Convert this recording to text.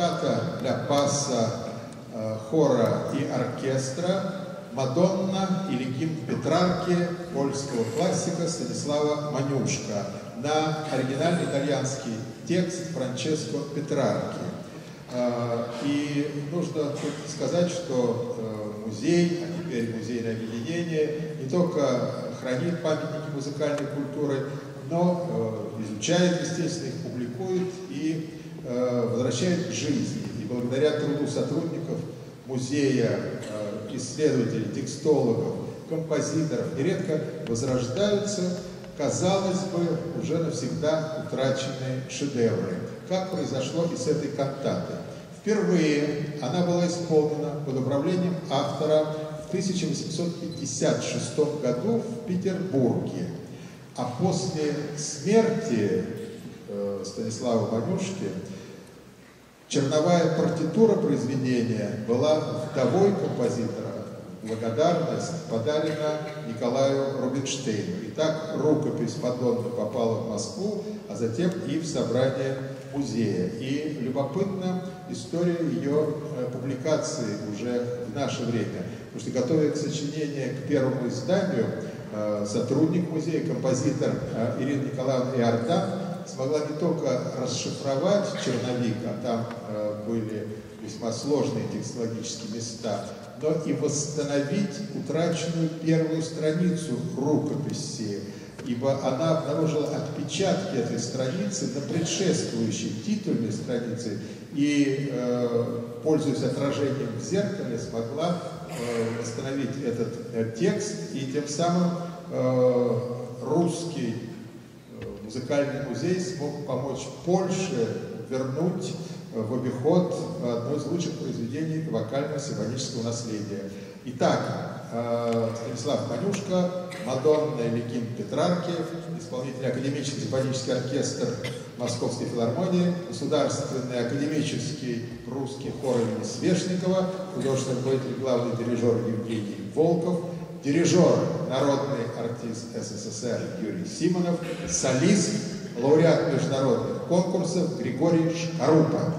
кантата для баса, э, хора и оркестра «Мадонна» или гимн Петрарки польского классика Станислава Манюшка на оригинальный итальянский текст Франческо Петрарки. Э, и нужно сказать, что э, музей, а теперь музейное объединение, не только хранит памятники музыкальной культуры, но изучает, естественно, их публикует и возвращает к жизни. И благодаря труду сотрудников музея, исследователей, текстологов, композиторов нередко возрождаются, казалось бы, уже навсегда утраченные шедевры как произошло и с этой кантатой. Впервые она была исполнена под управлением автора в 1856 году в Петербурге. А после смерти э, Станислава Ванюшки черновая партитура произведения была вдовой композитора благодарность подарена Николаю Рубинштейну. И так рукопись Мадонны попала в Москву, а затем и в собрание музея. И любопытна история ее э, публикации уже в наше время. Потому что, готовя к сочинению к первому изданию, э, сотрудник музея, композитор э, Ирина Николаевна Иордан смогла не только расшифровать черновик, а там были весьма сложные текстологические места, но и восстановить утраченную первую страницу рукописи, ибо она обнаружила отпечатки этой страницы на предшествующей титульной странице и, э, пользуясь отражением в зеркале, смогла э, восстановить этот э, текст, и тем самым э, русский э, музыкальный музей смог помочь Польше вернуть в обиход одно из лучших произведений вокально-симфонического наследия. Итак, э, Станислав Манюшка, Мадонна или гимн Петрарки, исполнительный академический симфонический оркестр Московской филармонии, Государственный академический русский хор имени Свешникова, художественный руководитель, главный дирижер Евгений Волков, дирижер, народный артист СССР Юрий Симонов, солист лауреат международных конкурсов Григорий Шкарупа.